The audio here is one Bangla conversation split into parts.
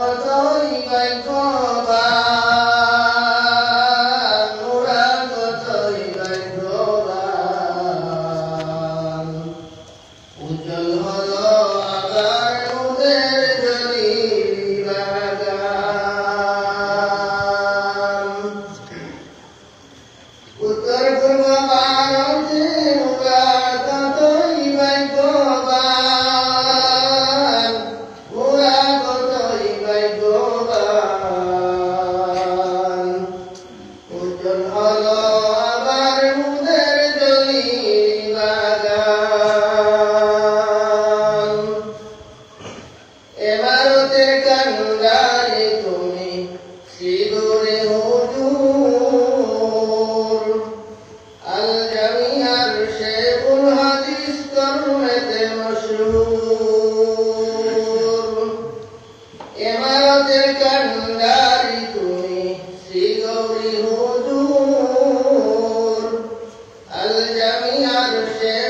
Although you might know. understand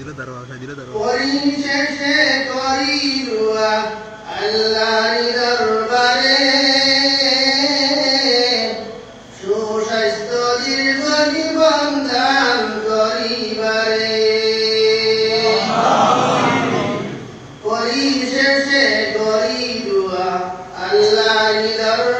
দিলে দারো আশায় দিলে দারো শেষে করি রুয়া আল্লাহর দরবারে। সুস্বাস্থ্য দীর্ঘ জীবন দান করিবারে। করি শেষে করি রুয়া আল্লাহর দরবারে।